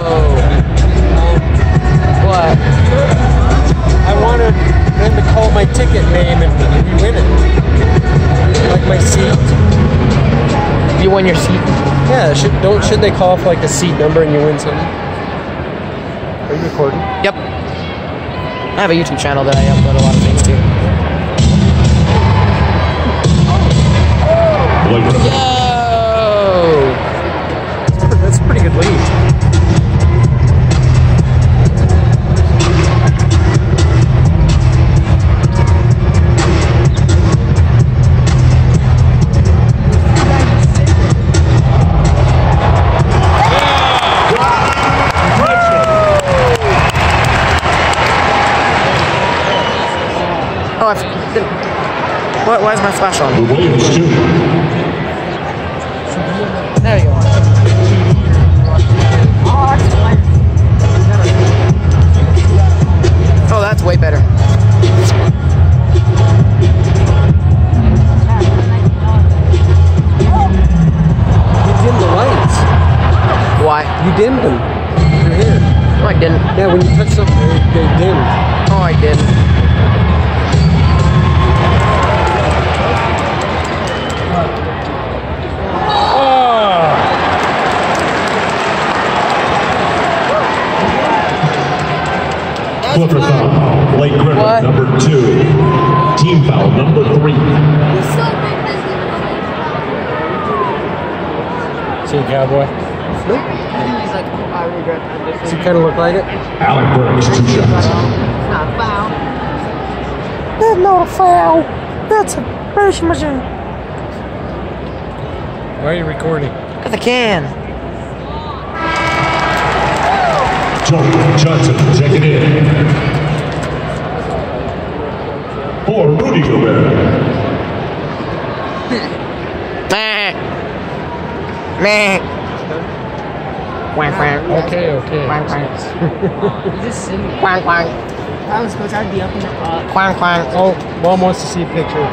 Oh. What? I wanted them to call my ticket name and we win it. Like my seat. You won your seat. Yeah, should don't should they call for like the seat number and you win something? Are you recording? Yep. I have a YouTube channel that I upload a lot of things to. Yo! Oh, I didn't. Why, why is my flash on? The Williams Jr. There you go. Oh, that's way better. You dimmed the lights. Why? You dimmed them. Over here. No, I didn't. Yeah, when you touch something, they, they dimmed. Oh, I didn't. Clifford foul. Blake Griffin, What? number two. Team foul, number three. See a cowboy? Nope. He's like, I regret that. Does he kind of look like it? Alec Burks, two shots. Not foul. That's not a foul. That's a racing machine. Why are you recording? Cause I can. Joe Johnson, check it in. For Rudy Gobert. Meh. Meh. Quack, quack. Okay, okay. Quack, quack. Just sitting there. Quack, quack. I was supposed to be up in the uh, Quack, quack. Oh, mom wants to see a picture.